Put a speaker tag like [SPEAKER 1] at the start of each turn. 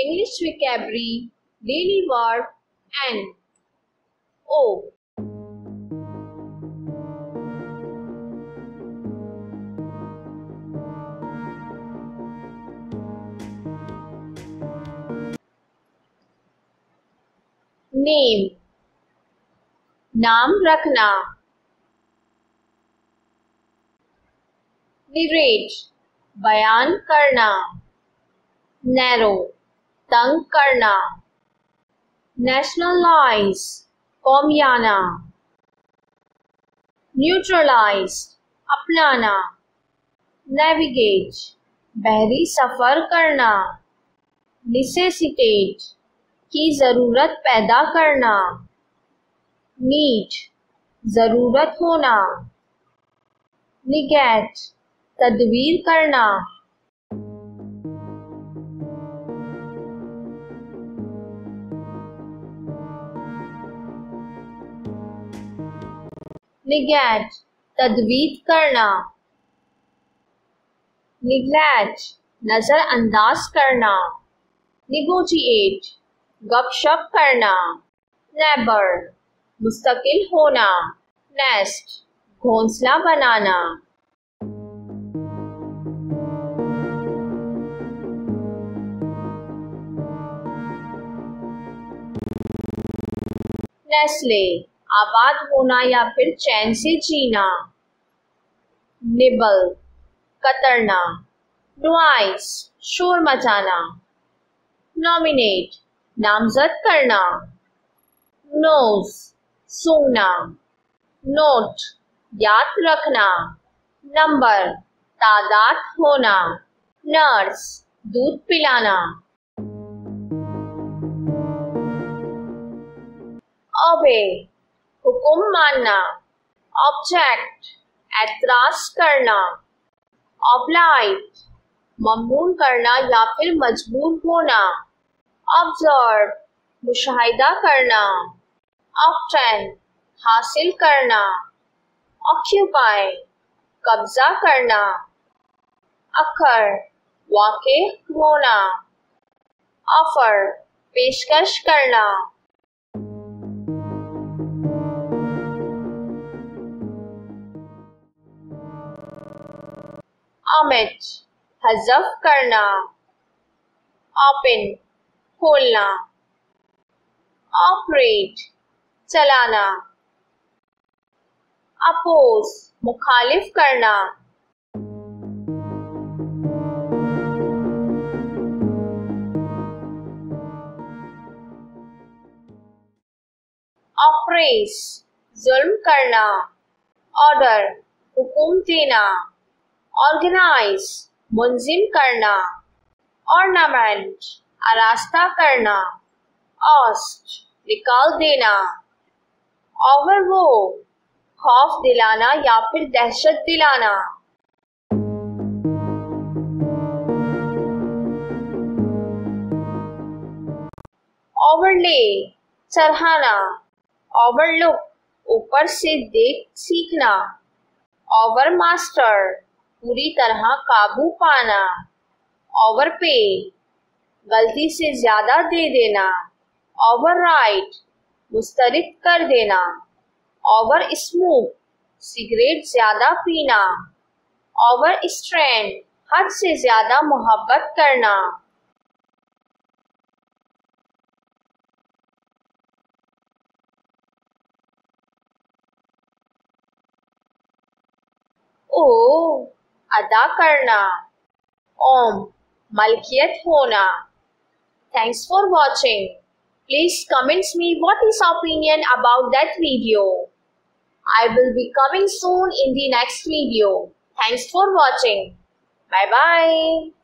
[SPEAKER 1] English vocabulary, daily verb, and O. Name नाम रखना narrate बयान करना नैरो तंग करना। नेशनलाइज कौमियाना। न्यूट्रलाइज अपनाना। नेविगेट बहरी सफ़र करना। निसेसिटेट की ज़रूरत पैदा करना। नीट ज़रूरत होना। निगेट तदवीर करना। निगेट तदवीर करना निगलेट नज़रअंदाज करना निगोशिएट गपशप करना नेबर मुस्तकिल होना नेस्ट घोंसला बनाना नेस्ले आबाद होना या फिर चैन से जीना। निबल कतरना, नुआइस, शोर मचाना। नॉमिनेट, नामजद करना। नोज़, सूंघना। नोट, याद रखना। नंबर, तादाद होना। नर्स, दूध पिलाना। ओबे हुक्म मानना ऑब्जेक्ट एतराज़ करना ऑब्लाइट ममनून करना या फिर मजबूर होना ऑब्ज़र्व मुशाहिदा करना ऑप्टन हासिल करना ऑक्यूपाई कब्जा करना अखर वाक़ होना ऑफ़र पेशकश करना ऑमिट हजफ करना ओपन खोलना ऑपरेट चलाना अपोज मुखालिफ करना ऑपरेस जुल्म करना ऑर्डर हुकुम देना ऑर्गेनाइज, मुंजिम करना, ऑर्नामेंट आरास्ता करना, ऑस्ट, निकाल देना ओवर वो खौफ दिलाना या फिर दहशत दिलाना। ओवरले चढ़ाना ओवरलुक ऊपर से देख सीखना ओवर मास्टर पूरी तरह काबू पाना ओवर पे गलती से ज़्यादा दे देना ओवर राइट मुस्तरद कर देना ओवर स्मोक सिगरेट ज़्यादा पीना ओवर स्ट्रेंड हद से ज़्यादा मोहब्बत करना। अदा करना ओम मलकियत होना Thanks for watching. Please comment me what is opinion about that video. I will be coming soon in the next video. Thanks for watching. Bye bye.